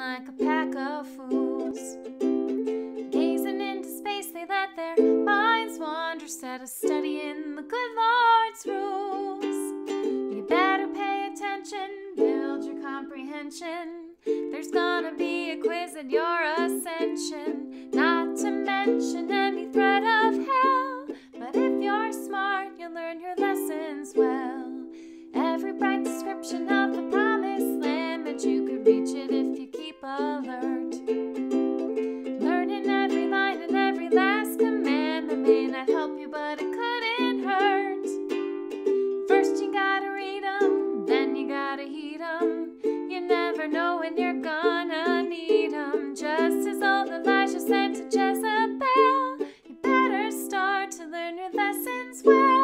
like a pack of fools. Gazing into space, they let their minds wander instead of studying the good Lord's rules. You better pay attention, build your comprehension. There's gonna be a quiz at your ascension, not to mention any threat of hell. But if you're smart, you'll learn your lessons well. Every bright description help you, but it couldn't hurt. First, you gotta read 'em, then you gotta heed 'em. You never know when you're gonna need 'em. Just as old Elijah said to Jezebel, you better start to learn your lessons well.